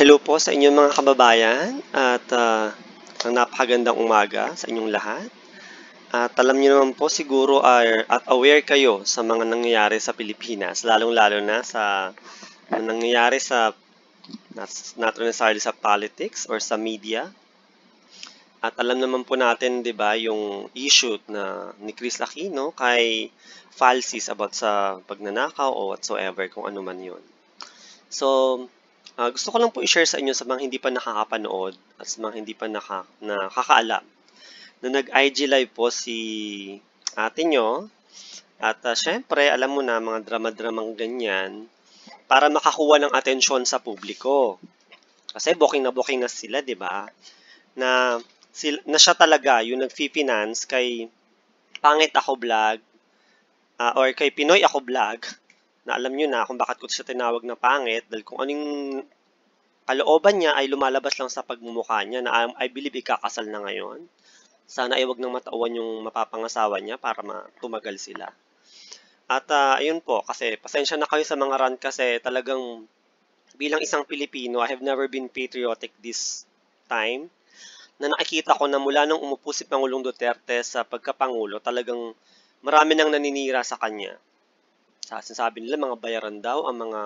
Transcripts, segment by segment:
Hello po sa inyong mga kababayan at ah, ang napakagandang umaga sa inyong lahat. At alam niyo naman po siguro ay at aware kayo sa mga nangyayari sa Pilipinas, lalong-lalo na sa mga nangyayari sa not, not sa politics or sa media. At alam naman po natin, 'di ba, yung issue na ni Chris Aquino kay falsies about sa pagnanakaw o whatsoever kung ano man 'yon. So, ah, gusto ko lang po i-share sa inyo sa mga hindi pa nakakapanood at sa mga hindi pa naka, nakakaalam na nag-IG live po si ate nyo. At uh, syempre, alam mo na mga drama-dramang ganyan para makakuha ng atensyon sa publiko. Kasi booking na booking na sila, di ba? Na, sila, na siya talaga yung nag-finance kay Pangit Ako Vlog uh, or kay Pinoy Ako Vlog na alam nyo na kung bakit ko siya tinawag na pangit dahil kung anong kalooban niya ay lumalabas lang sa pagmumukha niya na um, I believe ikakasal na ngayon. Sana ay wag nang matauan yung mapapangasawa niya para tumagal sila. At uh, ayun po, kasi pasensya na kayo sa mga rant kasi talagang bilang isang Pilipino, I have never been patriotic this time. Na nakikita ko na mula nung umupo si Pangulong Duterte sa pagkapangulo, talagang marami nang naninira sa kanya. Sa sinasabi nila, mga bayaran daw ang mga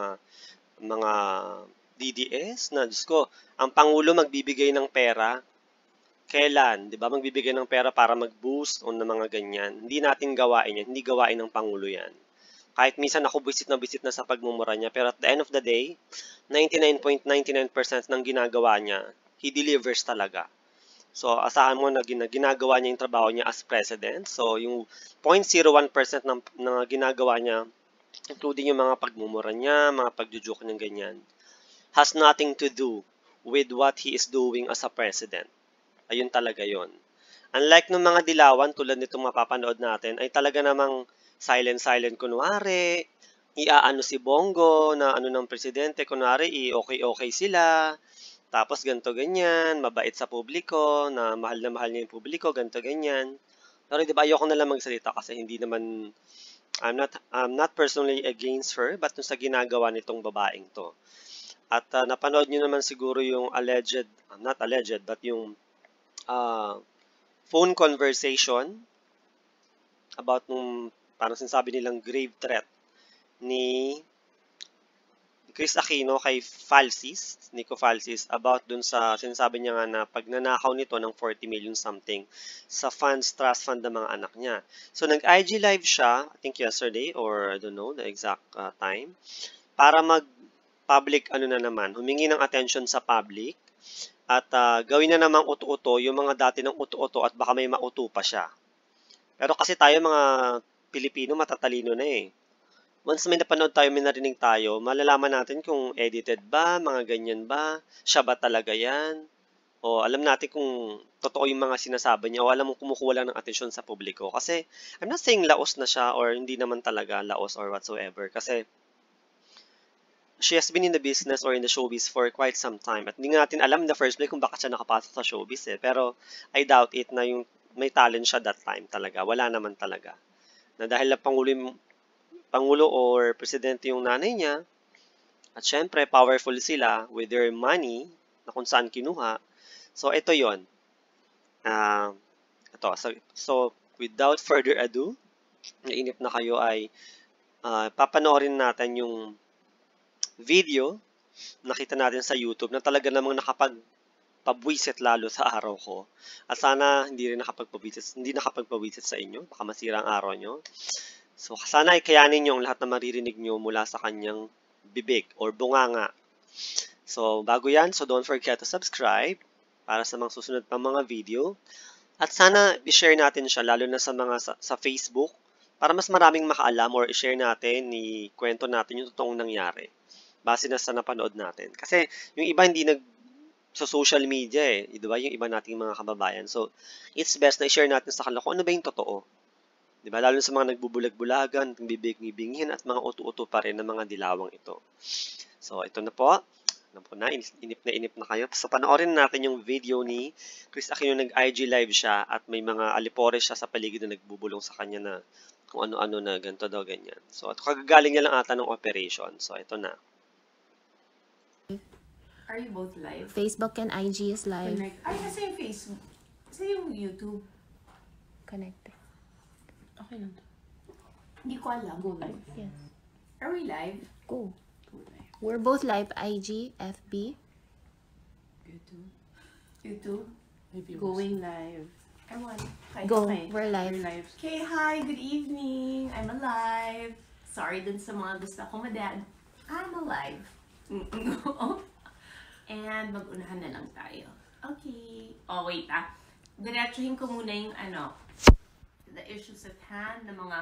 mga DDS na, Diyos ko, ang Pangulo magbibigay ng pera kailan, 'di ba? Magbibigay ng pera para mag-boost on ng mga ganyan. Hindi natin gawain 'yan, hindi gawain ng pangulo 'yan. Kahit minsan ako visit na visit na sa pagmumura niya, pero at the end of the day, 99.99% ng ginagawa niya, he delivers talaga. So, asahan mo na ginagawa niya yung trabaho niya as president. So, yung 0.01% ng, ng ginagawa niya, including yung mga pagmumura niya, mga pagjujuk niya ganyan, has nothing to do with what he is doing as a president. Ayun talaga yon. Unlike ng mga dilawan tulad nitong mapapanood natin, ay talaga namang silent-silent kunwari, iaano si Bongo na ano ng presidente, kunwari i-okay-okay sila, tapos ganto ganyan, mabait sa publiko, na mahal na mahal niya yung publiko, ganto ganyan. Pero di ba ayoko na lang magsalita kasi hindi naman I'm not I'm not personally against her but sa ginagawa nitong babaeng to. At uh, napanood niyo naman siguro yung alleged, uh, not alleged, but yung uh, phone conversation about nung parang sinasabi nilang grave threat ni Chris Aquino kay Falsis, Nico Falsis, about dun sa sinasabi niya nga na pagnanakaw nito ng 40 million something sa funds, trust fund ng mga anak niya. So, nag-IG live siya, I think yesterday, or I don't know the exact uh, time, para mag-public ano na naman, humingi ng attention sa public at uh, gawin na namang uto-uto yung mga dati ng uto-uto at baka may mauto pa siya. Pero kasi tayo mga Pilipino matatalino na eh. Once may napanood tayo, may narinig tayo, malalaman natin kung edited ba, mga ganyan ba, siya ba talaga yan, o alam natin kung totoo yung mga sinasabi niya, o alam mo kumukuha lang ng atensyon sa publiko. Kasi, I'm not saying laos na siya, or hindi naman talaga laos or whatsoever. Kasi, she has been in the business or in the showbiz for quite some time. At hindi natin alam in the first place kung bakit siya nakapasok sa showbiz eh. Pero I doubt it na yung may talent siya that time talaga. Wala naman talaga. Na dahil na pangulo, pangulo or presidente yung nanay niya, at syempre powerful sila with their money na kung saan kinuha. So ito yon. Uh, ito. So, so without further ado, nainip na kayo ay uh, papanoorin natin yung video nakita natin sa YouTube na talaga namang nakapag pabwisit lalo sa araw ko. At sana hindi rin nakapagpabwisit, hindi nakapagpabwisit sa inyo. Baka masira ang araw nyo. So, sana ay kayanin nyo ang lahat na maririnig nyo mula sa kanyang bibig or bunganga. So, bago yan, so don't forget to subscribe para sa mga susunod pang mga video. At sana i-share natin siya, lalo na sa mga sa, sa Facebook, para mas maraming makaalam or i-share natin, i-kwento natin yung totoong nangyari base na sa napanood natin. Kasi yung iba hindi nag sa social media eh, di ba? Yung iba nating mga kababayan. So, it's best na i-share natin sa kanila kung ano ba yung totoo. Di ba? Lalo sa mga nagbubulag-bulagan, bibig-bibinghin at mga uto-uto pa rin ng mga dilawang ito. So, ito na po. Alam ko na, inip na inip na kayo. So, panoorin natin yung video ni Chris Aquino nag-IG live siya at may mga alipores siya sa paligid na nagbubulong sa kanya na kung ano-ano na ganito daw ganyan. So, at kagagaling niya lang ata ng operation. So, ito na. Are you both live? Facebook and IG is live. Connect. Ay, nasa yung Facebook. Sa yung YouTube. Connected. Okay lang to. Hindi ko alam. Go live. Yes. Are we live? Go. Go live. We're both live. IG, FB. YouTube. YouTube. Maybe Going live. Ewan. Okay, Go. okay. We're live. We're live. Okay, hi, good evening. I'm alive. Sorry dun sa mga gusto ko madad. I'm alive. And mag-unahan na lang tayo. Okay. Oh, wait ah. Diretsuhin ko muna yung ano, the issues at hand, na mga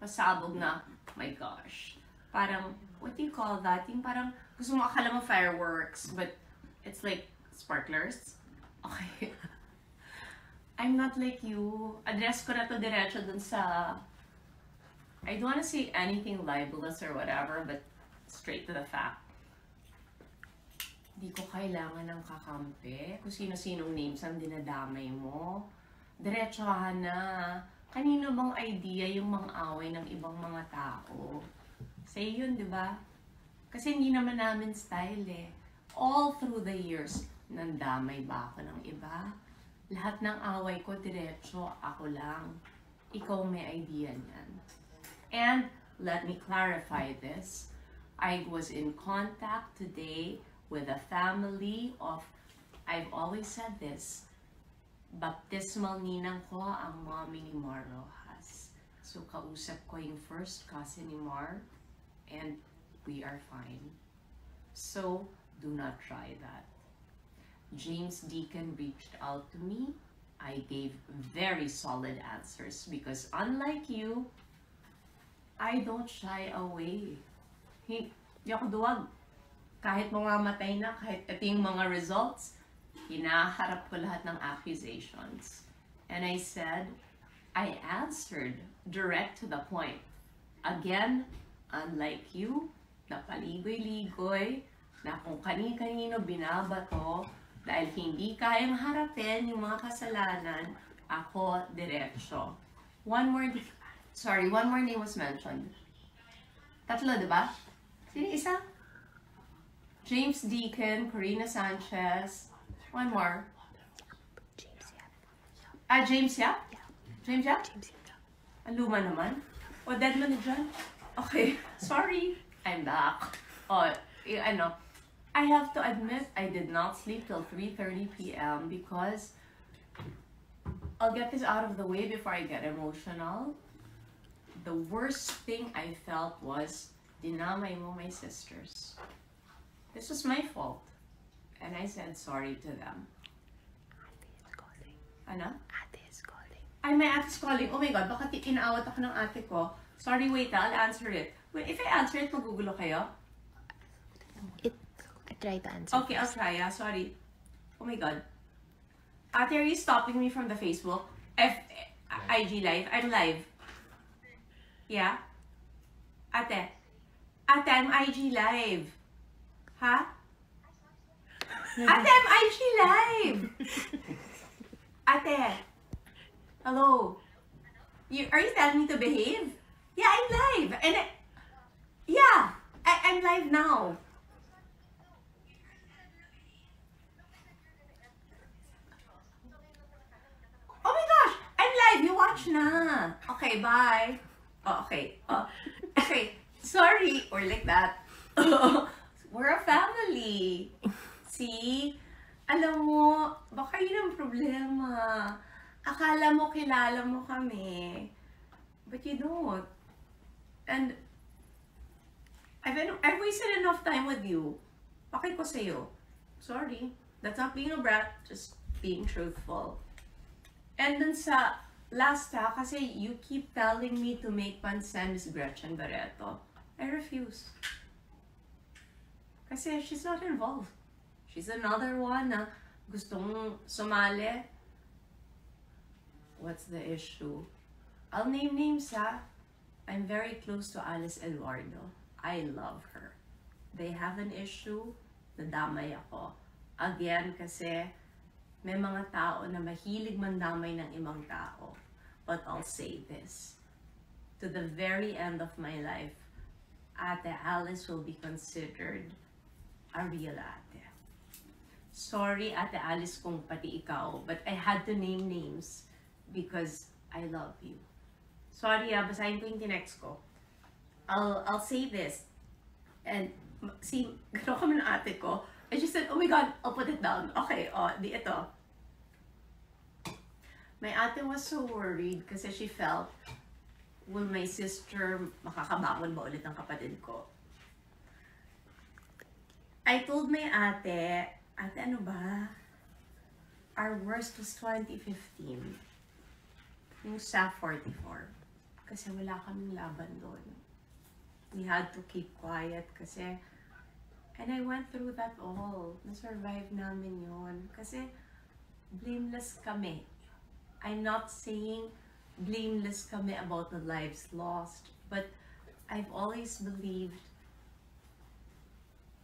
pasabog na, my gosh. Parang, what do you call that? Yung parang, gusto mo akala mo fireworks, but it's like sparklers. Okay. I'm not like you. Address ko na to diretso dun sa... I don't wanna say anything libelous or whatever, but straight to the fact. Di ko kailangan ng kakampi. Kung sino-sinong names ang dinadamay mo. Diretsohan na. Kanino bang idea yung mga away ng ibang mga tao? Say yun, di ba? Kasi hindi naman namin style eh. All through the years, nandamay ba ako ng iba? Lahat ng away ko, diretso, ako lang. Ikaw may idea niyan. And let me clarify this. I was in contact today with a family of, I've always said this, baptismal ninang ko ang mommy ni Mar Rojas. So kausap ko yung first cousin ni Mar and we are fine. So do not try that. James Deacon reached out to me. I gave very solid answers because unlike you, I don't shy away. Hindi ako duwag. Kahit mamamatay na, kahit ito yung mga results, hinaharap ko lahat ng accusations. And I said, I answered direct to the point. Again, unlike you, na paligoy-ligoy, na kung kani-kanino binabato, dahil hindi kayang harapin yung mga kasalanan, ako diretsyo. One more, sorry, one more name was mentioned. Tatlo, di ba? Sino isa? James Deacon, Corina Sanchez, one more. James, yeah. Ah, James Yap? James Yap? James, yeah. Ang luma naman. O, dead mo na dyan. Okay, sorry. I'm back. O, y- ano, I know. I have to admit, I did not sleep till 3.30 p.m. because I'll get this out of the way before I get emotional. The worst thing I felt was, dinamay mo my sisters. This was my fault. And I said sorry to them. Ate is calling. Ano? Ate is calling. Ay, my ate's calling. Oh my God, baka inaawat ako ng ate ko. Sorry, wait, I'll answer it. Wait, if I answer it, magugulo kayo? It. I try to answer. Okay, I'll try, ah. Sorry. Oh my God. Ate, are you stopping me from the Facebook? F IG live? I'm live. Yeah? Ate. Ate, I'm IG live. Ha? Ate, I'm IG live! Ate. Hello. You, are you telling me to behave? Yeah, I'm live. And I, yeah, I, I'm live now. Oh my gosh! I'm live! You watch na! Okay, bye! Oh, okay. Oh, okay. Sorry! Or like that. We're a family. See? Alam mo, baka yun ang problema. Akala mo kilala mo kami. But you don't. And I've, I've wasted enough time with you. Bakit ko sa'yo? Sorry. That's not being a brat. Just being truthful. And then sa last ha, kasi you keep telling me to make pansan Miss Gretchen Barreto. I refuse. Kasi she's not involved. She's another one na gustong sumali. What's the issue? I'll name names ha. I'm very close to Alice Eduardo. I love her. They have an issue, nadamay ako. Again, kasi may mga tao na mahilig mandamay ng ibang tao. But I'll say this. To the very end of my life, Ate Alice will be considered a real ate. Sorry, Ate Alice, kung pati ikaw, but I had to name names because I love you. Sorry ah, basahin ko yung tinext ko. I'll, I'll say this. And, see, gano'n kami ng ate ko. And she said, oh my God, I'll put it down. Okay, oh, di ito. My ate was so worried kasi she felt, will my sister makakabangon ba ulit ang kapatid ko? I told my ate, ate ano ba? Our worst was 2015. Yung sa 44. Kasi wala kaming laban doon. We had to keep quiet kasi And I went through that all. Na-survive namin yon Kasi blameless kami. I'm not saying blameless kami about the lives lost. But I've always believed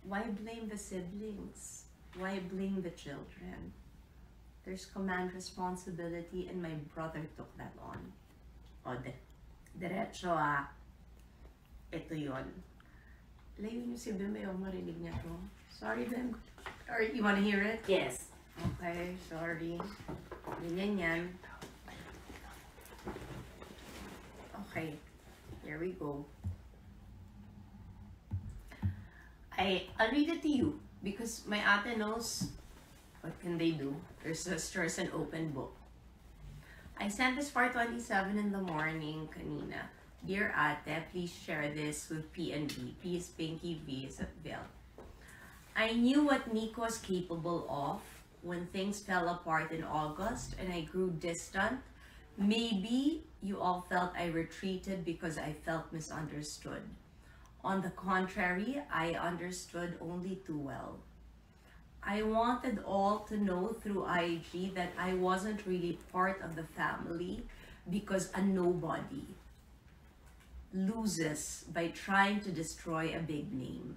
why blame the siblings? Why blame the children? There's command responsibility and my brother took that on. O, de, diretso ah. Ito yon. Layo niyo si Bim, ayaw marinig niya to. Sorry, Bim. Or you wanna hear it? Yes. Okay, sorry. Ganyan yan. Okay, here we go. I, I'll read it to you because my ate knows what can they do. Her sister is an open book. I sent this for 27 in the morning kanina. Dear ate, please share this with P and B. P is Pinky, V is Bill. I knew what Nico was capable of when things fell apart in August and I grew distant. Maybe you all felt I retreated because I felt misunderstood. On the contrary, I understood only too well. I wanted all to know through IG that I wasn't really part of the family because a nobody loses by trying to destroy a big name.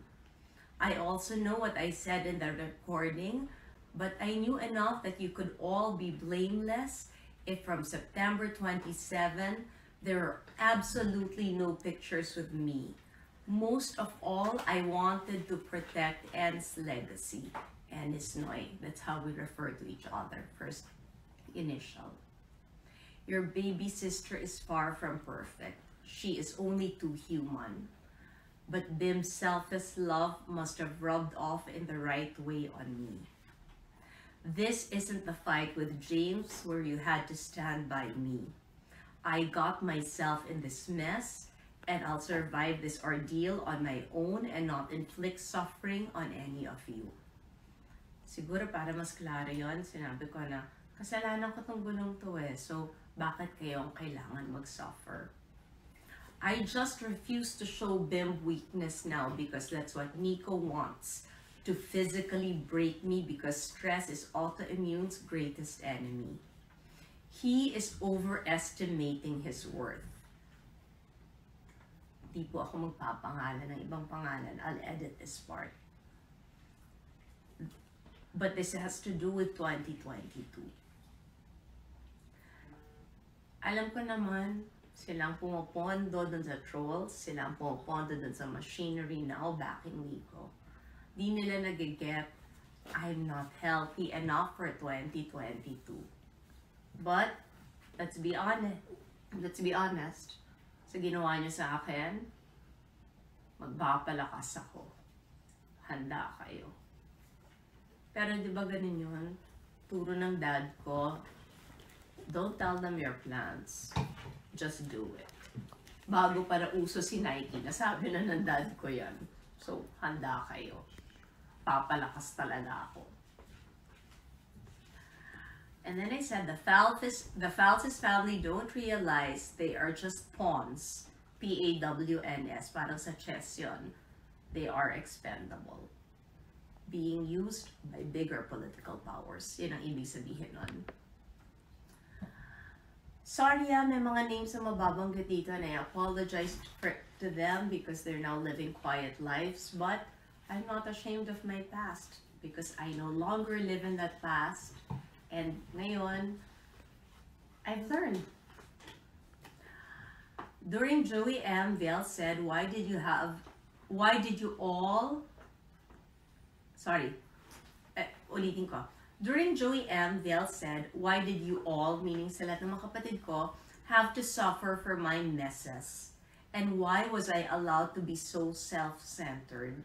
I also know what I said in the recording, but I knew enough that you could all be blameless if from September 27 there are absolutely no pictures with me. Most of all, I wanted to protect Anne's legacy. Anne is Noy. That's how we refer to each other, first initial. Your baby sister is far from perfect. She is only too human. But Bim's selfish love must have rubbed off in the right way on me. This isn't the fight with James where you had to stand by me. I got myself in this mess and I'll survive this ordeal on my own and not inflict suffering on any of you. Siguro para mas klaro yon, sinabi ko na, kasalanan ko tong gulong to eh, so bakit kayo ang kailangan mag-suffer? I just refuse to show Bim weakness now because that's what Nico wants. To physically break me because stress is autoimmune's greatest enemy. He is overestimating his worth. Di po ako magpapangalan ng ibang pangalan. I'll edit this part. But this has to do with 2022. Alam ko naman, silang pumapondo dun sa trolls, silang pumapondo dun sa machinery now backing Nico. Di nila nagiget, I'm not healthy enough for 2022. But, let's be honest, let's be honest, sa ginawa niyo sa akin, magpapalakas ako. Handa kayo. Pero di ba ganun yun? Turo ng dad ko, don't tell them your plans. Just do it. Bago para uso si Nike, nasabi na ng dad ko yan. So, handa kayo. Papalakas talaga ako. And then I said, the Faltis, the Faltis family don't realize they are just pawns. P-A-W-N-S. Parang sa chess yun. They are expendable. Being used by bigger political powers. Yun ang ibig sabihin nun. Sorry ah, may mga names na mababanggit dito and I apologize for, to them because they're now living quiet lives. But I'm not ashamed of my past because I no longer live in that past. And ngayon, I've learned. During Joey M, Vale said, why did you have, why did you all, sorry, eh, ulitin ko. During Joey M, Dale said, Why did you all, meaning sa lahat ng mga kapatid ko, have to suffer for my messes? And why was I allowed to be so self-centered?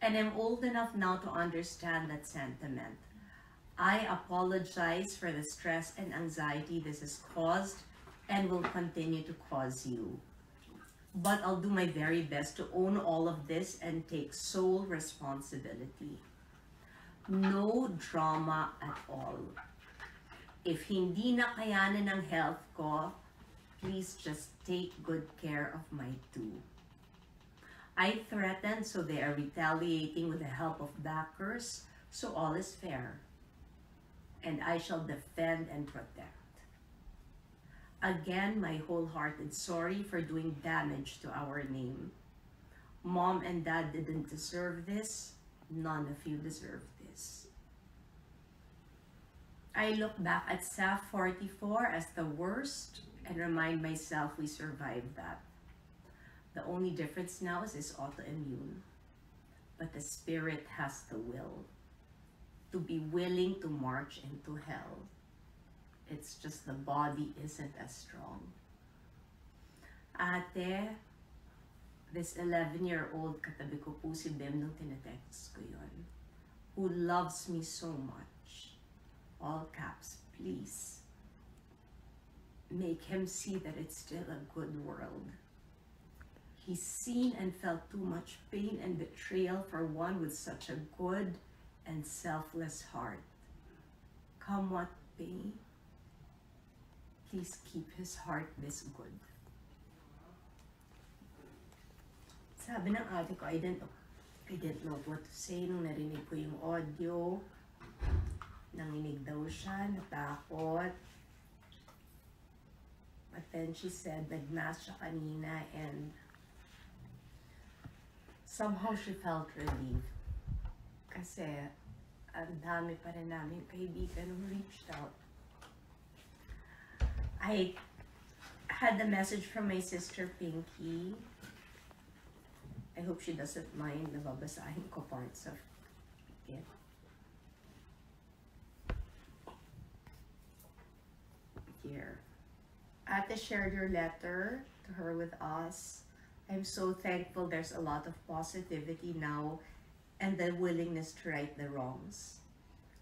And I'm old enough now to understand that sentiment. I apologize for the stress and anxiety this has caused and will continue to cause you. But I'll do my very best to own all of this and take sole responsibility. No drama at all. If hindi na kayanan ng health ko, please just take good care of my two. I threatened, so they are retaliating with the help of backers, so all is fair. And I shall defend and protect. Again, my wholehearted sorry for doing damage to our name. Mom and dad didn't deserve this. None of you deserve this. I look back at SAF 44 as the worst and remind myself we survived that. The only difference now is it's autoimmune. But the spirit has the will to be willing to march into hell. It's just the body isn't as strong. Ate, this 11-year-old katabi ko po si Bem nung tinetext ko yun, who loves me so much. All caps, please. Make him see that it's still a good world. He's seen and felt too much pain and betrayal for one with such a good and selfless heart. Come what may, please keep his heart this good. Sabi ng ate ko, I didn't, I didn't know what to say nung narinig ko yung audio. Nanginig daw siya, natakot. But then she said, nag-mass siya kanina and somehow she felt relieved. Kasi ang dami pa rin namin kaibigan who reached out. I had the message from my sister Pinky. I hope she doesn't mind na babasahin ko parts of it. Here. Ate shared your letter to her with us. I'm so thankful there's a lot of positivity now and the willingness to right the wrongs.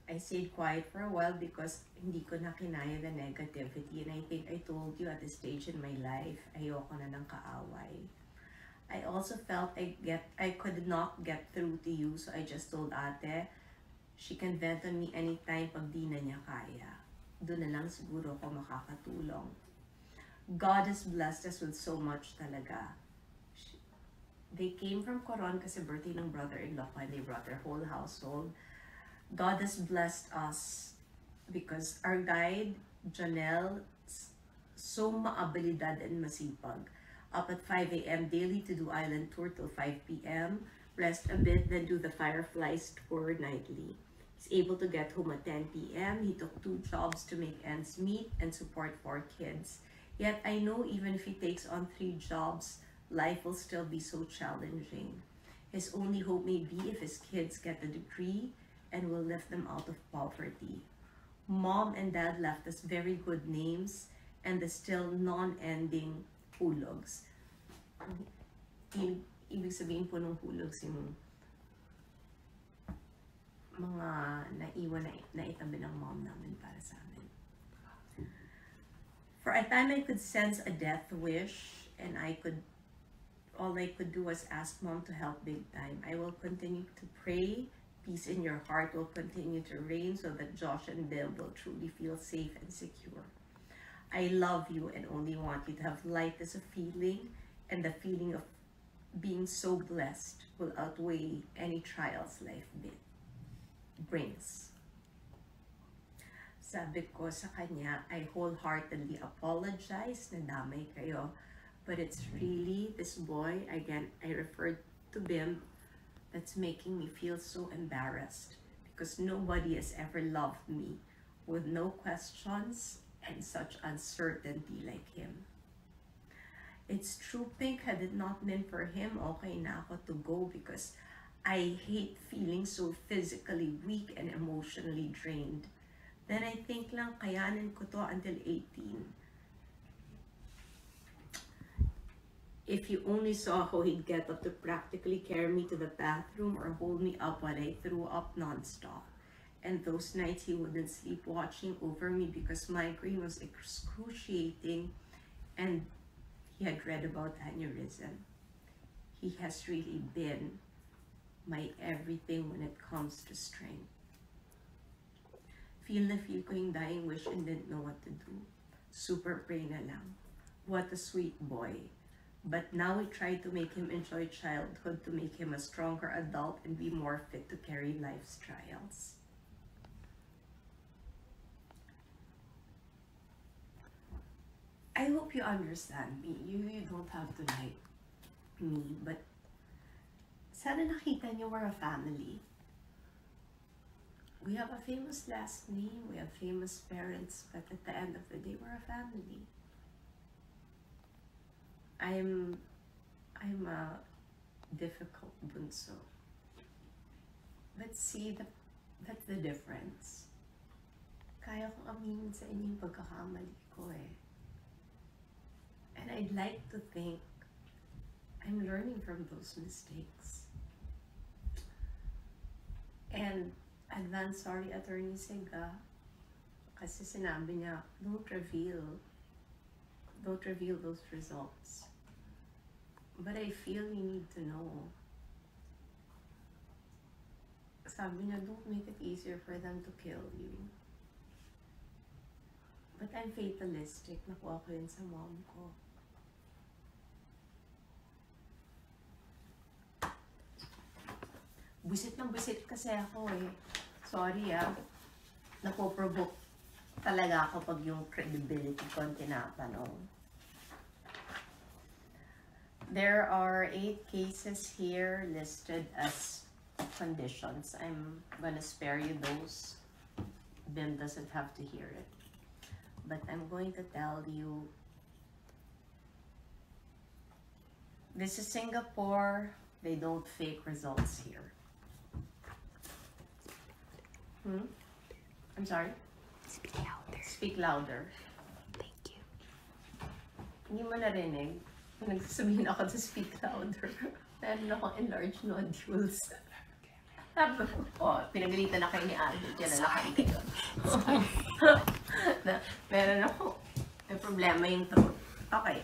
I stayed quiet for a while because hindi ko na kinaya the negativity and I think I told you at this stage in my life, ayoko na ng kaaway. I also felt I get I could not get through to you so I just told ate she can vent on me anytime pag di na niya kaya. Doon na lang siguro ako makakatulong. God has blessed us with so much talaga. They came from Coron kasi birthday ng brother-in-law ko they brought their whole household. God has blessed us because our guide, Janelle, so maabilidad and masipag. Up at 5 a.m. daily to do island tour till 5 p.m. Rest a bit, then do the Fireflies tour nightly. He's able to get home at 10 p.m. He took two jobs to make ends meet and support four kids. Yet I know even if he takes on three jobs, life will still be so challenging. His only hope may be if his kids get a degree and will lift them out of poverty. Mom and dad left us very good names and the still non-ending hulugs. I- ibig sabihin po ng hulugs yung mga naiwan na, na itabi ng mom namin para sa amin. For a time I could sense a death wish and I could all I could do was ask mom to help big time. I will continue to pray. Peace in your heart will continue to reign so that Josh and Bill will truly feel safe and secure. I love you and only want you to have light as a feeling, and the feeling of being so blessed will outweigh any trials life brings. Sabi ko sa kanya, I wholeheartedly apologize na damay kayo. But it's really this boy, again, I referred to Bim, that's making me feel so embarrassed because nobody has ever loved me with no questions and such uncertainty like him. It's true, Pink, had it not been for him, okay na ako to go because I hate feeling so physically weak and emotionally drained. Then I think lang kayanin ko to until 18. If you only saw how he'd get up to practically carry me to the bathroom or hold me up while I threw up nonstop. And those nights he wouldn't sleep watching over me because migraine was excruciating and he had read about aneurysm. He has really been my everything when it comes to strength. Feel na feel ko yung dying wish and didn't know what to do. Super pray na lang. What a sweet boy. But now we try to make him enjoy childhood to make him a stronger adult and be more fit to carry life's trials. I hope you understand me. You, you don't have to like me, but sana nakita niyo we're a family. We have a famous last name, we have famous parents, but at the end of the day, we're a family. I'm, I'm a difficult bunso. Let's see, the, that's the difference. Kaya kong aminin sa inyo yung pagkakamali ko eh. And I'd like to think I'm learning from those mistakes. And advance sorry attorney Sega kasi sinabi niya don't reveal don't reveal those results. But I feel you need to know. Sabi niya, don't make it easier for them to kill you. But I'm fatalistic. Nakuha ko yun sa mom ko. Busit ng busit kasi ako eh. Sorry ah. Napoprovoke talaga yung credibility ko tinatanong. There are eight cases here listed as conditions. I'm gonna spare you those. Ben doesn't have to hear it. But I'm going to tell you this is Singapore. They don't fake results here. Hmm? I'm sorry? Speak louder. Speak louder. Thank you. Hindi mo narinig. Nagsasabihin ako to speak louder. Meron akong enlarged nodules. Oh, pinagalitan na kayo ni Aldo. Diyan na nakatingin. na, meron ako. May problema yung throat. Okay.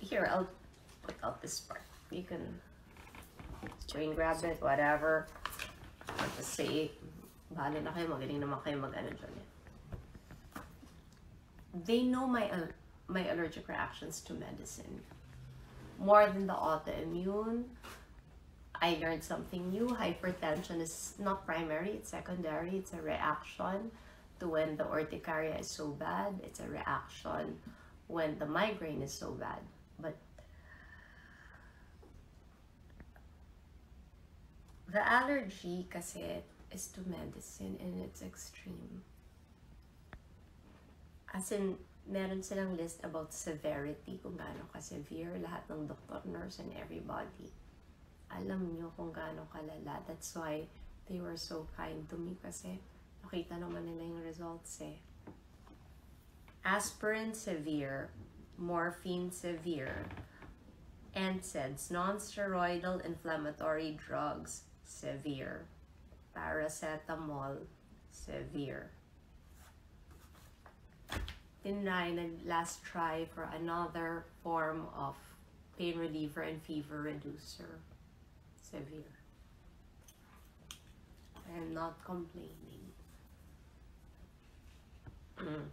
Here, I'll put out this part. You can screen grab it, whatever. Just say, bahala na kayo, magaling naman kayo mag-ano dyan eh. They know my, al- my allergic reactions to medicine. More than the autoimmune, I learned something new. Hypertension is not primary, it's secondary. It's a reaction to when the urticaria is so bad. It's a reaction when the migraine is so bad. But the allergy kasi is to medicine and it's extreme. As in, meron silang list about severity, kung gaano ka-severe, lahat ng doctor, nurse, and everybody. Alam nyo kung gaano kalala. That's why they were so kind to me kasi nakita naman nila yung results eh. Aspirin severe, morphine severe, NSAIDs, non-steroidal inflammatory drugs, severe. Paracetamol, severe. Tinry nag last try for another form of pain reliever and fever reducer. Severe. I'm not complaining. Mm.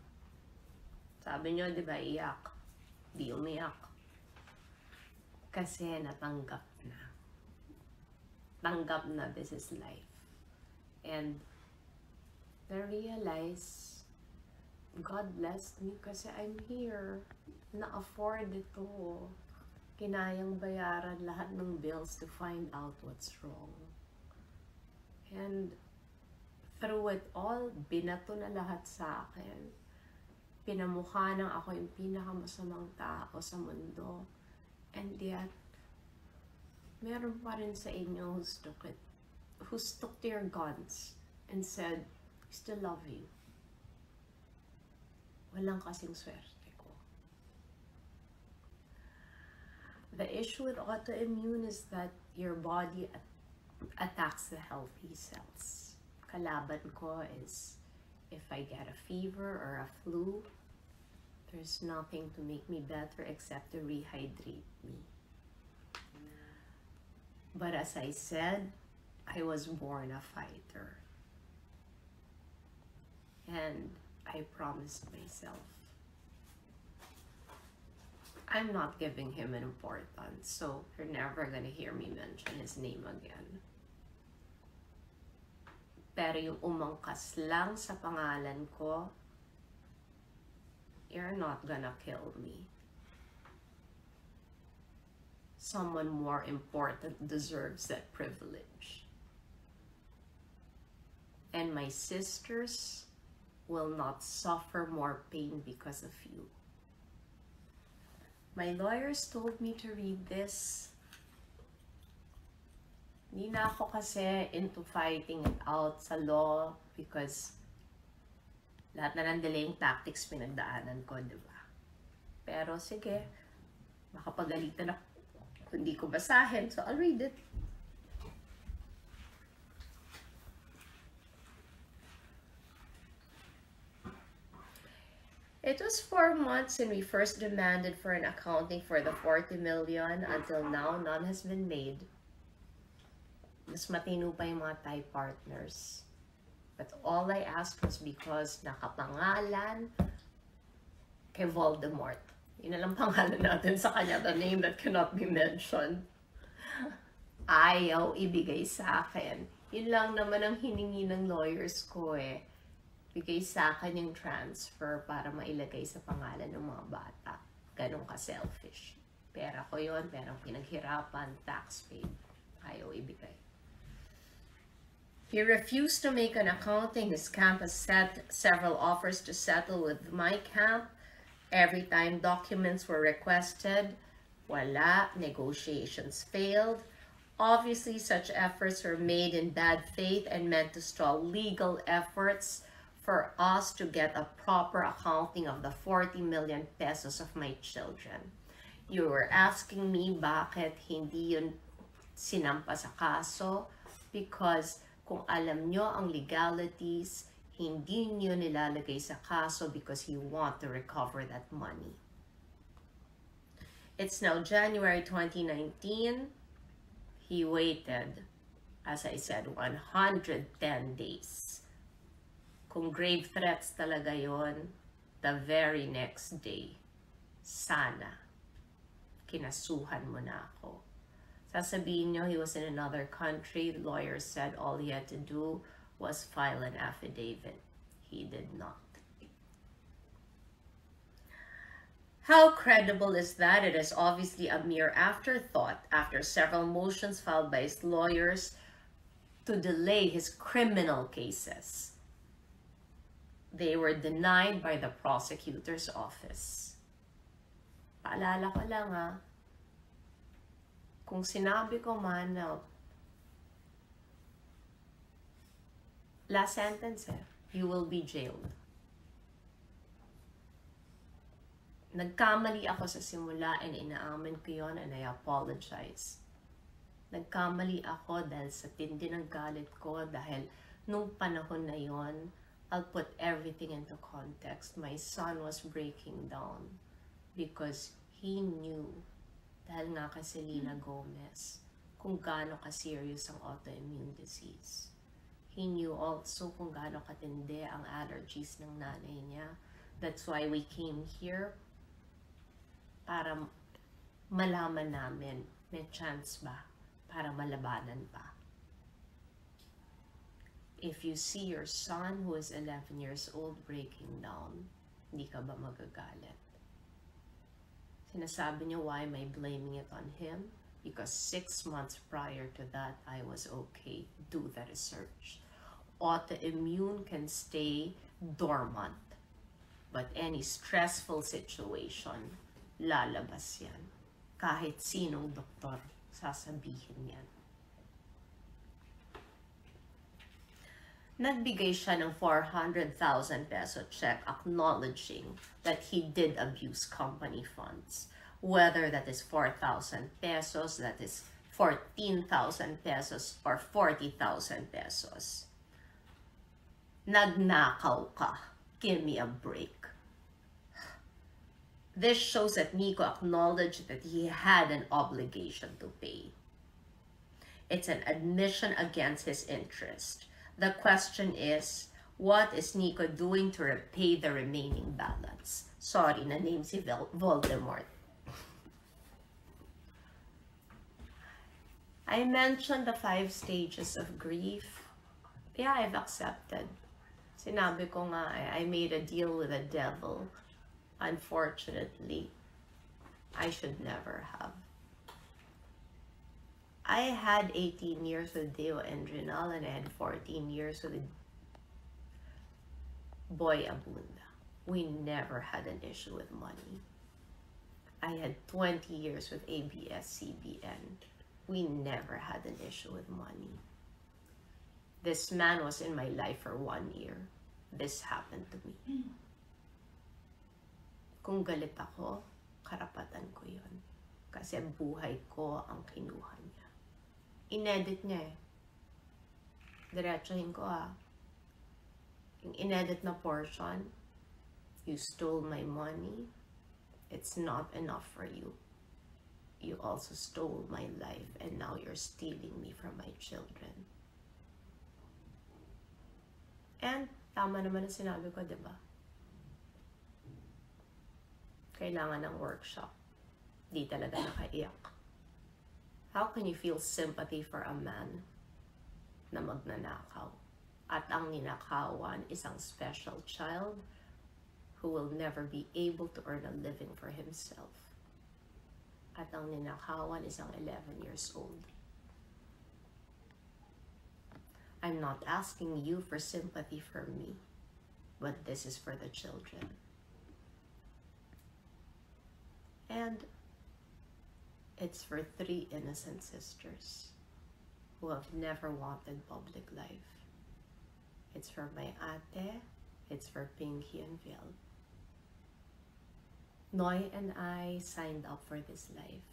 Sabi nyo, di ba, iyak. Di umiyak. Kasi natanggap na. Tanggap na this is life. And I realize God blessed me kasi I'm here. Na-afford ito. Kinayang bayaran lahat ng bills to find out what's wrong. And through it all, binato na lahat sa akin. pinamukha ng ako yung pinakamasamang tao sa mundo. And yet, meron pa rin sa inyo who stuck, it, who stuck your guns and said, I still love you. Walang kasing swerte ko. The issue with autoimmune is that your body at- attacks the healthy cells. Kalaban ko is if I get a fever or a flu, there's nothing to make me better except to rehydrate me. But as I said, I was born a fighter. And I promised myself I'm not giving him an importance, so you're never gonna hear me mention his name again. Pero yung umangkas lang sa pangalan ko, you're not gonna kill me. Someone more important deserves that privilege. And my sisters will not suffer more pain because of you. My lawyers told me to read this. Hindi na ako kasi into fighting it out sa law because lahat na ng delaying tactics pinagdaanan ko, di ba? Pero sige, makapagalitan ako hindi ko basahin, so I'll read it. It was four months since we first demanded for an accounting for the 40 million. Until now, none has been made. Mas matino pa yung mga Thai partners. But all I asked was because nakapangalan kay Voldemort. Yun na lang pangalan natin sa kanya, the name that cannot be mentioned. Ayaw ibigay sa akin. Yun lang naman ang hiningi ng lawyers ko eh bigay sa akin yung transfer para mailagay sa pangalan ng mga bata. Ganun ka-selfish. Pera ko yon perang pinaghirapan, tax paid. Ayaw ibigay. He refused to make an accounting. His camp has set several offers to settle with my camp. Every time documents were requested, wala, negotiations failed. Obviously, such efforts were made in bad faith and meant to stall legal efforts for us to get a proper accounting of the 40 million pesos of my children. You were asking me bakit hindi yun sinampa sa kaso because kung alam nyo ang legalities, hindi nyo nilalagay sa kaso because you want to recover that money. It's now January 2019. He waited, as I said, 110 days. Kung grave threats talaga yon, the very next day, sana, kinasuhan mo na ako. Sasabihin nyo, he was in another country. The lawyer said all he had to do was file an affidavit. He did not. How credible is that? It is obviously a mere afterthought after several motions filed by his lawyers to delay his criminal cases. They were denied by the prosecutor's office. Paalala ko lang ha, kung sinabi ko man na last sentence eh, you will be jailed. Nagkamali ako sa simula and inaamin ko yon and I apologize. Nagkamali ako dahil sa tindi ng galit ko dahil nung panahon na yon, I'll put everything into context. My son was breaking down because he knew dahil nga kay Selena Gomez kung gaano ka-serious ang autoimmune disease. He knew also kung gaano katindi ang allergies ng nanay niya. That's why we came here para malaman namin may chance ba para malabanan pa. If you see your son who is 11 years old breaking down, hindi ka ba magagalit? Sinasabi niyo, why am I blaming it on him? Because six months prior to that, I was okay. Do the research. Autoimmune can stay dormant. But any stressful situation, lalabas yan. Kahit sinong doktor, sasabihin yan. Nagbigay siya ng 400,000 peso check acknowledging that he did abuse company funds. Whether that is 4,000 pesos, that is 14,000 pesos, or 40,000 pesos. Nagnakaw ka. Give me a break. This shows that Nico acknowledged that he had an obligation to pay. It's an admission against his interest. The question is, what is Nico doing to repay the remaining balance? Sorry, na name si Voldemort. I mentioned the five stages of grief. Yeah, I've accepted. Sinabi ko nga, I, made a deal with the devil. Unfortunately, I should never have. I had 18 years with Deo and Rinal, and I had 14 years with Boy Abunda. We never had an issue with money. I had 20 years with ABS CBN. We never had an issue with money. This man was in my life for one year. This happened to me. Kung galit ako, karapatan ko yun. Kasi buhay ko ang kinuha niya. Inedit niya eh. Diretsahin ko ah. Yung inedit na portion, you stole my money, it's not enough for you. You also stole my life and now you're stealing me from my children. And tama naman ang sinabi ko, di ba? Kailangan ng workshop. Di talaga nakaiyak. How can you feel sympathy for a man na magnanakaw? At ang ninakawan isang special child who will never be able to earn a living for himself. At ang ninakawan isang 11 years old. I'm not asking you for sympathy for me, but this is for the children. And it's for three innocent sisters who have never wanted public life. It's for my ate, it's for Pinky and Vil. Noy and I signed up for this life.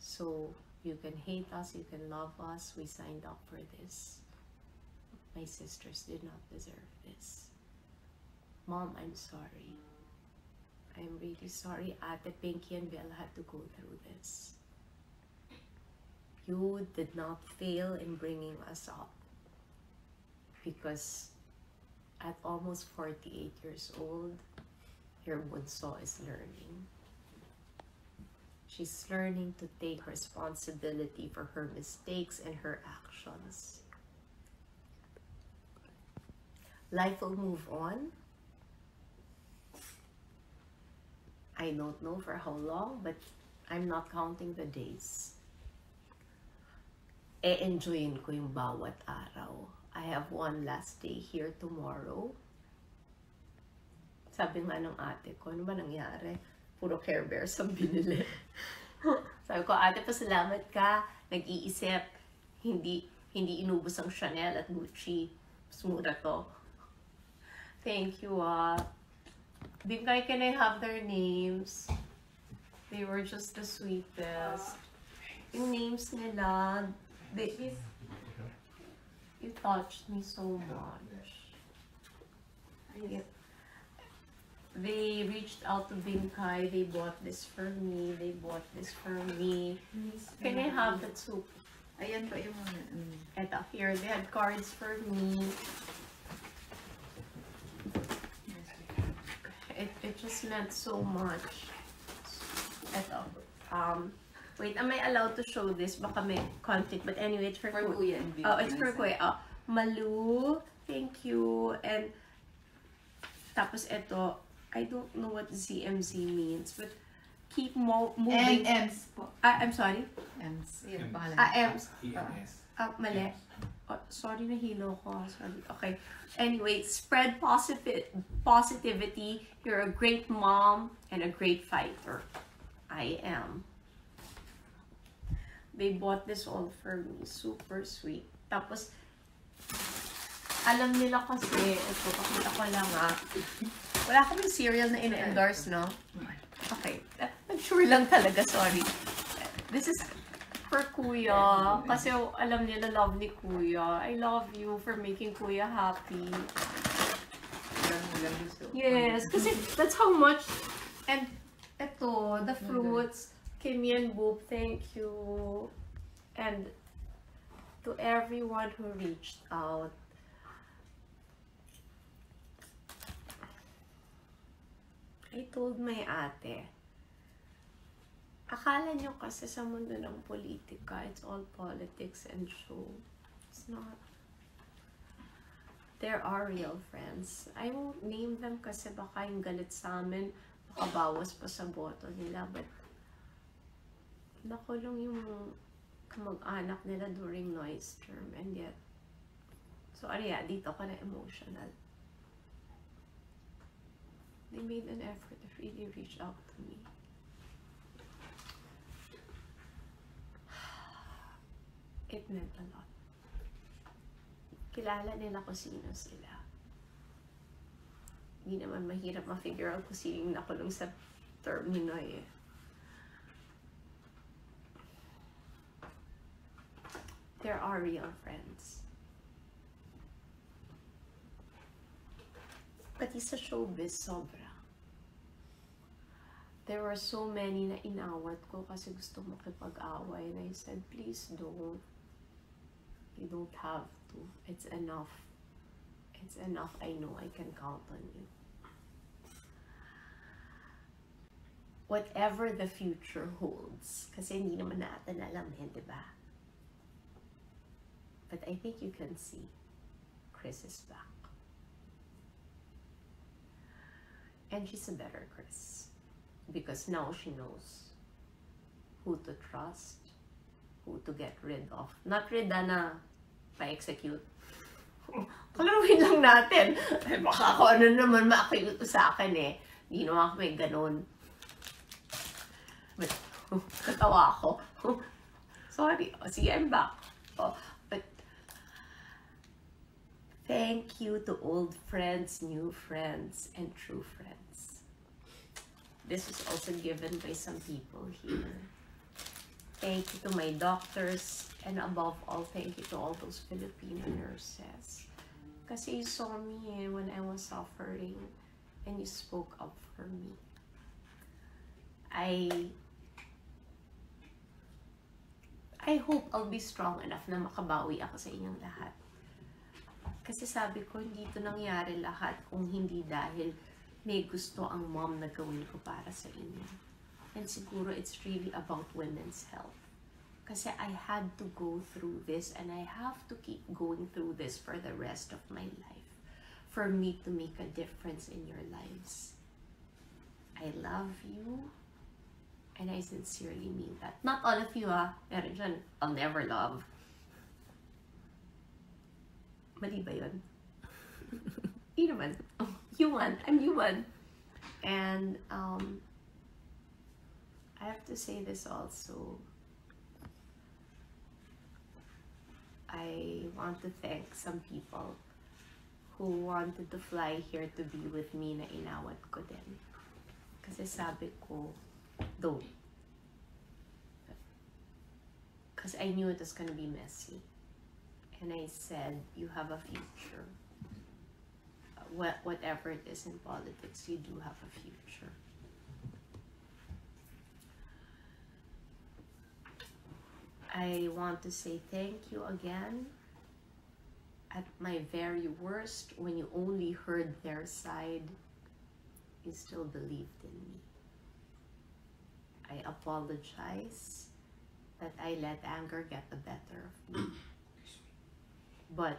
So you can hate us, you can love us, we signed up for this. My sisters did not deserve this. Mom, I'm sorry. I'm really sorry Ate Pinky and Belle had to go through this. You did not fail in bringing us up because at almost 48 years old, your bunso is learning. She's learning to take responsibility for her mistakes and her actions. Life will move on. I don't know for how long, but I'm not counting the days. E-enjoyin ko yung bawat araw. I have one last day here tomorrow. Sabi nga ng ate ko, ano ba nangyari? Puro Care Bears ang binili. Sabi ko, ate, pasalamat ka. Nag-iisip. Hindi, hindi inubos ang Chanel at Gucci. Mas mura to. Thank you, ah. Bingkay, can I have their names? They were just the sweetest. Yung names nila, they, you touched me so much. Yeah. They reached out to Bingkai, they bought this for me, they bought this for me. Can I have that soup? Ayan po yung mga, mm. Eto, here, they had cards for me. It, it just meant so much. Eto, um, wait, am I allowed to show this? Baka may conflict, but anyway, it's for, For Kuya. Oh, it's for Kuya. Oh, Malu, thank you. And tapos ito, I don't know what ZMZ means, but keep mo And moving. Ems po. Ah, I'm sorry. Ems. Yun, pangalan. Ah, Ems. EMS. Ah, mali. Oh, sorry, nahilo ko. Sorry. Okay. Anyway, spread positive positivity. You're a great mom and a great fighter. I am. They bought this all for me. Super sweet. Tapos, alam nila kasi, ito, pakita ko lang ah. Wala kaming cereal na ina-endorse, no? Okay. Nag-sure lang talaga, sorry. This is for Kuya. Kasi alam nila love ni Kuya. I love you for making Kuya happy. Yes, kasi that's how much. And ito, the fruits, Kimmy and Boop, thank you. And to everyone who reached out. I told my ate, akala nyo kasi sa mundo ng politika, it's all politics and show. It's not. There are real friends. I won't name them kasi baka yung galit sa amin, baka bawas pa sa boto nila. But, nakulong yung kamag-anak nila during noise term. And yet, so ano yan, dito ka na emotional. They made an effort to really reach out to me. It meant a lot. Kilala nila kung sino sila. Hindi naman mahirap ma-figure out kung sino yung nakulong sa term eh. There are real friends. Pati sa showbiz, sobra. There were so many na inawat ko kasi gusto makipag-away. And I said, please don't. You don't have to. It's enough. It's enough. I know I can count on you. Whatever the future holds. Kasi hindi naman natin alam eh, di ba? But I think you can see Chris is back. And she's a better Chris. Because now she knows who to trust, who to get rid of. Not rid na pa-execute. Kalaruin lang natin. Ay, baka ako ano naman ma-acute sa akin eh. Hindi naman ako may ganun. But, katawa ako. Sorry. O, sige, I'm back. Oh, but, thank you to old friends, new friends, and true friends. This was also given by some people here. Thank you to my doctors, and above all, thank you to all those Filipino nurses. Kasi you saw me eh, when I was suffering, and you spoke up for me. I I hope I'll be strong enough na makabawi ako sa inyong lahat. Kasi sabi ko, hindi ito nangyari lahat kung hindi dahil may gusto ang mom na gawin ko para sa inyo. And siguro it's really about women's health. Kasi I had to go through this and I have to keep going through this for the rest of my life. For me to make a difference in your lives. I love you. And I sincerely mean that. Not all of you ah. Meron dyan, I'll never love. Mali ba yun? Hindi naman. Human. I'm human. And um, I have to say this also. I want to thank some people who wanted to fly here to be with me na inawat ko din. Kasi sabi ko, don't. Because I knew it was going to be messy. And I said, you have a future. What, whatever it is in politics, you do have a future. I want to say thank you again. At my very worst, when you only heard their side, you still believed in me. I apologize that I let anger get the better of me. But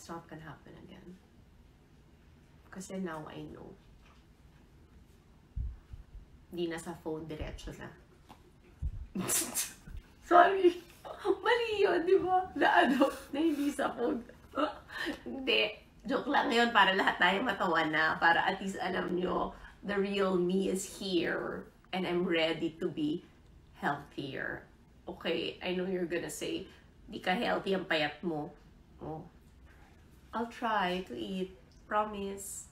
it's not gonna happen again. Kasi now I know. Hindi na sa phone, diretso na. Sorry. Mali yun, di ba? Na ano, na hindi sa food. hindi. Joke lang yun para lahat tayo matawa na. Para at least alam nyo, the real me is here. And I'm ready to be healthier. Okay, I know you're gonna say, di ka healthy ang payat mo. Oh. I'll try to eat. Promise.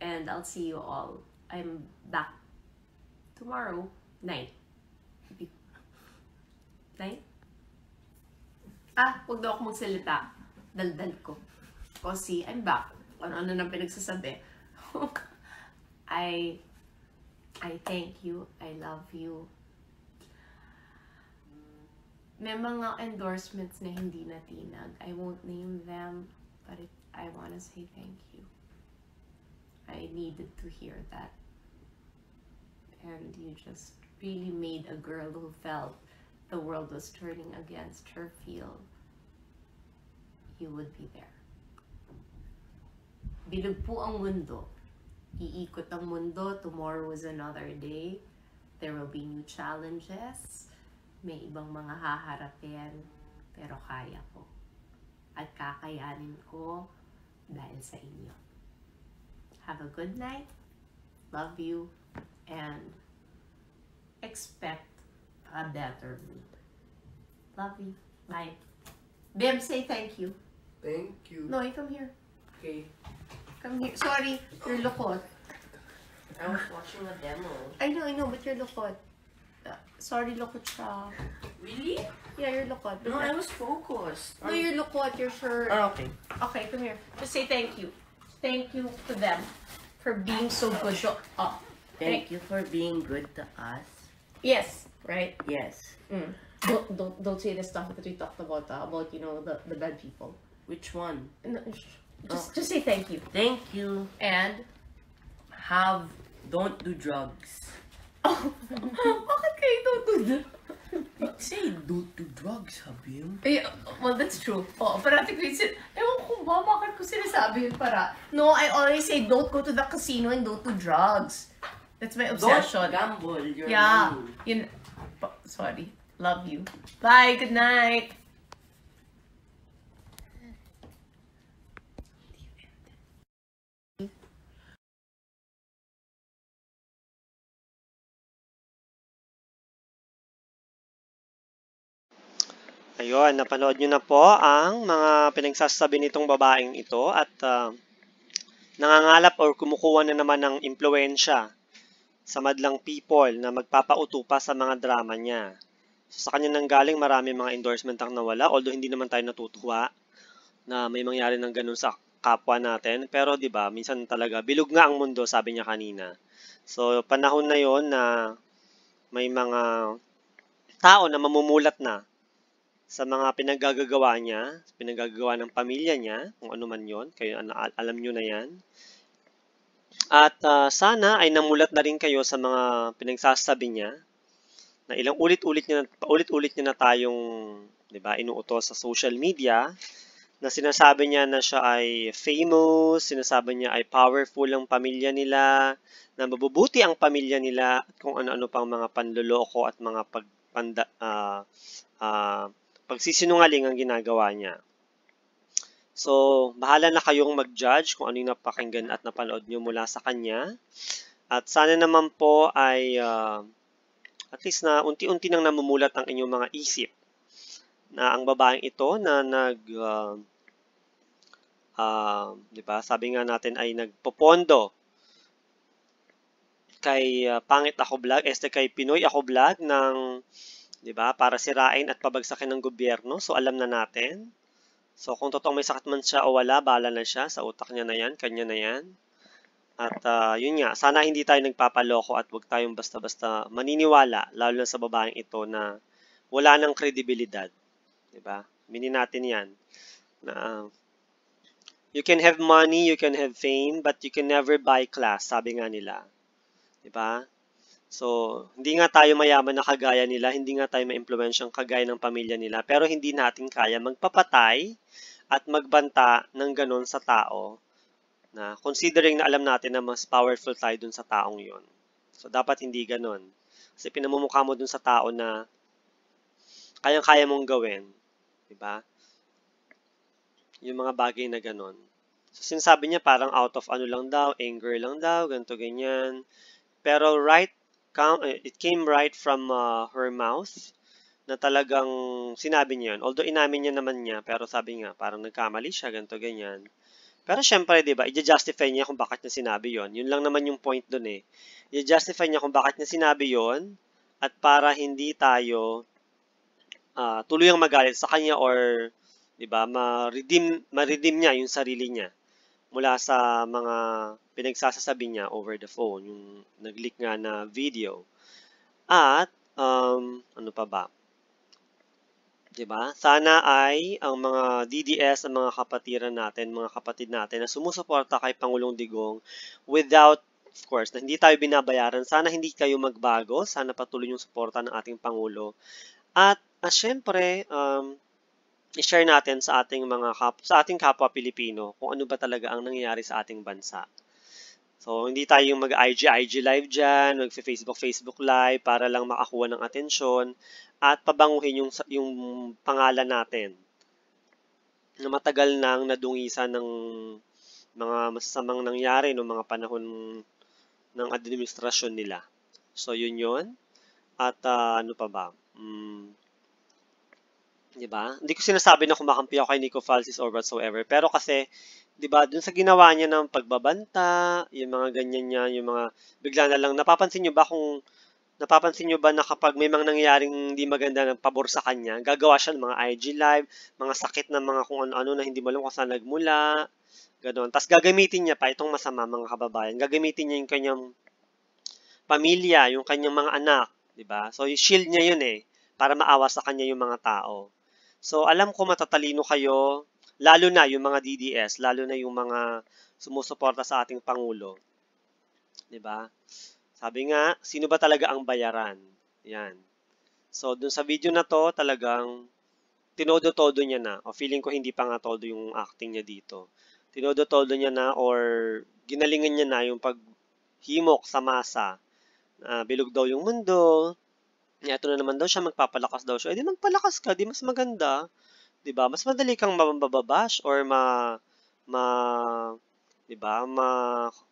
And I'll see you all. I'm back tomorrow night. Night? Ah, huwag daw ako magsalita. Daldal ko. Kasi I'm back. Ano-ano nang pinagsasabi. I I thank you. I love you. May mga endorsements na hindi natinag. I won't name them, but it, I want to say thank you. I needed to hear that. And you just really made a girl who felt the world was turning against her feel you would be there. Bilog po ang mundo. Iikot ang mundo. Tomorrow is another day. There will be new challenges. May ibang mga haharapin. Pero kaya ko. At kakayanin ko dahil sa inyo. Have a good night. Love you. And expect a better me. Love you. Bye. Bim, say thank you. Thank you. No, you come here. Okay. Come here. Sorry, you're lukot. I was watching a demo. I know, I know, but you're lukot. Uh, sorry, lukot siya. Really? Yeah, you're lukot. No, I was focused. No, you're lukot. You're sure. Oh, okay. Okay, come here. Just say thank you. Thank you to them for being so good to us. Thank you for being good to us. Yes, right? Yes. Mm. Don't, don't, don't say the stuff that we talked about, uh, about, you know, the, the bad people. Which one? No, just, just say thank you. Thank you. And, Have don't do drugs. Oh, bakit kayo tutulog? Say don't do drugs, Habib. Eh, well, that's true. Oo, parati ko sin... Ewan ko ba, bakit ko sinasabi yun para... No, I always say, don't go to the casino and don't do drugs. That's my obsession. Don't gamble your Yeah. money. Yun... Sorry. Love you. Bye. Good night. Ayun, napanood nyo na po ang mga pinagsasabi nitong babaeng ito at ah, nangangalap or kumukuha na naman ng impluensya sa madlang people na magpapauto pa sa mga drama niya. So, sa kanya nang galing marami mga endorsement ang nawala although hindi naman tayo natutuwa na may mangyari ng ganun sa kapwa natin. Pero 'di ba, minsan talaga bilog nga ang mundo, sabi niya kanina. So panahon na 'yon na may mga tao na mamumulat na sa mga pinaggagawa niya, pinaggagawa ng pamilya niya, kung ano man yon, kayo ano, al- alam nyo na yan. At ah, sana ay namulat na rin kayo sa mga pinagsasabi niya na ilang ulit-ulit niya, na- ulit-ulit niya na tayong, 'di ba, inuutos sa social media na sinasabi niya na siya ay famous, sinasabi niya ay powerful ang pamilya nila, na mabubuti ang pamilya nila, kung ano-ano pang mga panloloko at mga pagpanda, ah, ah, pagsisinungaling ang ginagawa niya. So, bahala na kayong mag-judge kung ano yung napakinggan at napanood nyo mula sa kanya. At sana naman po ay ah, at least na unti-unti nang namumulat ang inyong mga isip na ang babaeng ito na nag ah, ah, 'di ba? Sabi nga natin ay nagpopondo kay ah, Pangit Ako Vlog, este kay Pinoy Ako Vlog ng 'di ba? Para sirain at pabagsakin ng gobyerno. So alam na natin. So kung totoong may sakit man siya o wala, bala na siya sa utak niya na 'yan, kanya na 'yan. At ah, yun nga, sana hindi tayo nagpapaloko at wag tayong basta-basta maniniwala lalo na sa babaeng ito na wala ng kredibilidad, 'di ba? Minin natin 'yan na ah, you can have money, you can have fame, but you can never buy class, sabi nga nila. 'Di ba? So, hindi nga tayo mayaman na kagaya nila, hindi nga tayo maimpluwensyang kagaya ng pamilya nila, pero hindi natin kaya magpapatay at magbanta ng ganon sa tao na considering na alam natin na mas powerful tayo dun sa taong yon. So, dapat hindi ganon. Kasi pinamumukha mo dun sa tao na kayang-kaya mong gawin. Di ba? Yung mga bagay na ganon. So, sinasabi niya parang out of ano lang daw, anger lang daw, ganito, ganyan. Pero right, come, eh, it came right from uh, her mouth na talagang sinabi niya yun. Although inamin niya naman niya, pero sabi nga, parang nagkamali siya, ganito, ganyan. Pero syempre, di ba, i-justify niya kung bakit niya sinabi yon. Yun lang naman yung point dun eh. I-justify niya kung bakit niya sinabi yon at para hindi tayo uh, tuluyang magalit sa kanya or 'di ba, ma-redeem ma-redeem niya yung sarili niya mula sa mga pinagsasasabi niya over the phone, yung nag-leak nga na video. At um, ano pa ba? 'Di ba? Sana ay ang mga DDS, ang mga kapatiran natin, mga kapatid natin na sumusuporta kay Pangulong Digong without of course, na hindi tayo binabayaran. Sana hindi kayo magbago. Sana patuloy yung suporta ng ating Pangulo. At uh, syempre, um, i-share natin sa ating mga kap sa ating kapwa Pilipino kung ano ba talaga ang nangyayari sa ating bansa. So, hindi tayo yung mag-IG, IG live dyan, mag-Facebook, Facebook live para lang makakuha ng atensyon at pabanguhin yung, yung pangalan natin na matagal nang nadungisan ng mga masasamang nangyari noong mga panahon ng administrasyon nila. So, yun yun. At uh, ano pa ba? Mm, di ba? Hindi ko sinasabi na kumakampi ako kay Nico Falsis or whatsoever. Pero kasi, di ba, dun sa ginawa niya ng pagbabanta, yung mga ganyan niya, yung mga bigla na lang, napapansin niyo ba kung Napapansin nyo ba na kapag may mga nangyaring hindi maganda ng pabor sa kanya, gagawa siya ng mga IG live, mga sakit na mga kung ano-ano na hindi mo alam kung saan nagmula, gano'n. Tapos gagamitin niya pa itong masama mga kababayan. Gagamitin niya yung kanyang pamilya, yung kanyang mga anak, di ba? So, yung shield niya yun eh, para maawa sa kanya yung mga tao. So, alam ko matatalino kayo, lalo na yung mga DDS, lalo na yung mga sumusuporta sa ating Pangulo. Ba? Sabi nga, sino ba talaga ang bayaran? Yan. So, dun sa video na to, talagang tinodo-todo niya na. O feeling ko hindi pa nga todo yung acting niya dito. Tinodo-todo niya na or ginalingan niya na yung paghimok sa masa. Uh, bilog daw yung mundo. Ito na naman daw siya, magpapalakas daw siya. Eh di magpalakas ka, di mas maganda. 'Di ba? Mas madali kang mabababash or ma ma 'di ba? ma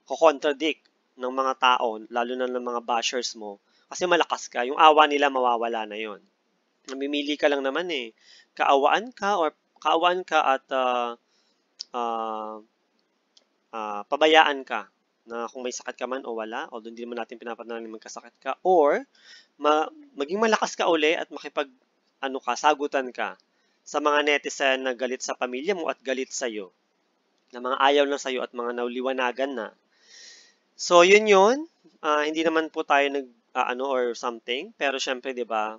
contradict ng mga tao, lalo na ng mga bashers mo, kasi malakas ka. Yung awa nila mawawala na yon. Namimili ka lang naman eh. Kaawaan ka or kaawaan ka at uh, uh, uh, pabayaan ka na kung may sakit ka man o wala, although hindi naman natin pinapanalangin magkasakit ka, or ma maging malakas ka uli at makipag ano ka, sagutan ka sa mga netizen na galit sa pamilya mo at galit sa iyo. Na mga ayaw na sa iyo at mga nauliwanagan na So, yun yun. Uh, hindi naman po tayo nag, uh, ano, or something. Pero, syempre, di ba,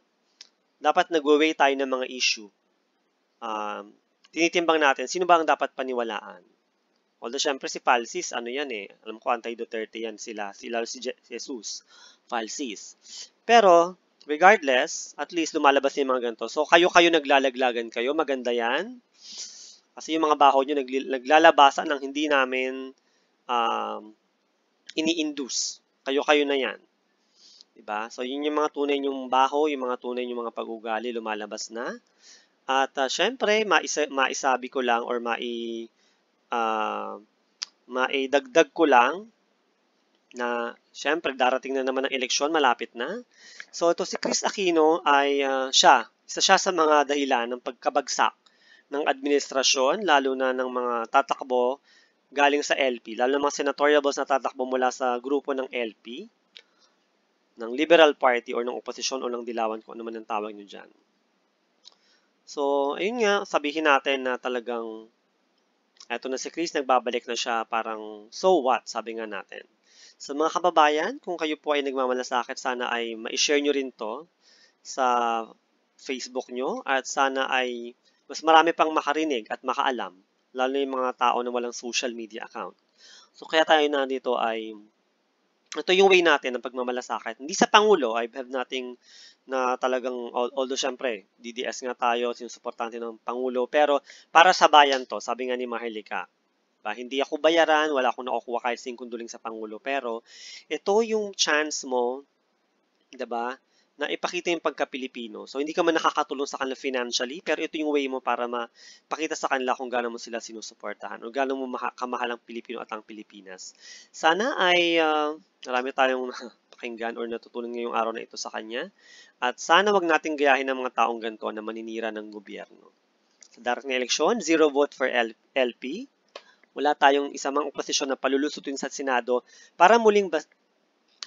dapat nag-weigh tayo ng mga issue. Um, tinitimbang natin, sino ba ang dapat paniwalaan? Although, syempre, si Falsis, ano yan eh. Alam ko, anti-Duterte yan sila. Sila si Je- Jesus. Falsis. Pero, regardless, at least lumalabas yung mga ganito. So, kayo-kayo naglalaglagan kayo. Maganda yan. Kasi yung mga baho nyo nagl- naglalabasan ng hindi namin um, ini-induce. Kayo-kayo na yan. Diba? So, yun yung mga tunay yung baho, yung mga tunay yung mga pag-ugali lumalabas na. At uh, syempre, maisa, maisabi ko lang or mai, uh, maidagdag ko lang na syempre darating na naman ang eleksyon, malapit na. So ito si Chris Aquino ay uh, siya, isa siya sa mga dahilan ng pagkabagsak ng administrasyon, lalo na ng mga tatakbo galing sa LP, lalo ng mga senatorial balls na tatakbo mula sa grupo ng LP, ng Liberal Party or ng oposisyon o ng dilawan, kung ano man ang tawag nyo dyan. So, ayun nga, sabihin natin na talagang eto na si Chris, nagbabalik na siya parang so what, sabi nga natin. Sa mga kababayan, kung kayo po ay nagmamalasakit, sana ay ma-share nyo rin to sa Facebook nyo at sana ay mas marami pang makarinig at makaalam lalo na yung mga tao na walang social media account. So, kaya tayo na dito ay, ito yung way natin ng pagmamalasakit. Hindi sa Pangulo, I have nothing na talagang, although syempre, DDS nga tayo, sinusuportahan ng Pangulo, pero para sa bayan to, sabi nga ni Maharlika, ba, hindi ako bayaran, wala akong nakukuha kahit singkunduling sa Pangulo, pero ito yung chance mo, ba, na ipakita yung pagka-Pilipino. So, hindi ka man nakakatulong sa kanila financially, pero ito yung way mo para mapakita sa kanila kung gaano mo sila sinusuportahan o gaano mo maha- kamahal ang Pilipino at ang Pilipinas. Sana ay ah, marami tayong pakinggan or natutunan ngayong araw na ito sa kanya. At sana wag nating gayahin ng mga taong ganito na maninira ng gobyerno. Sa darating na eleksyon, zero vote for LP. Wala tayong isa mang oposisyon na palulusutin sa Senado para muling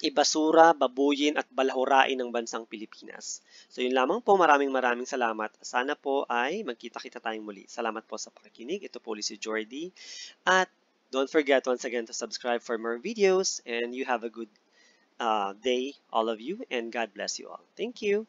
ibasura, babuyin at balahurain ng bansang Pilipinas. So yun lamang po, maraming maraming salamat. Sana po ay magkita-kita tayong muli. Salamat po sa pakikinig. Ito po ulit si Jordy. At don't forget once again to subscribe for more videos and you have a good uh, day, all of you, and God bless you all. Thank you.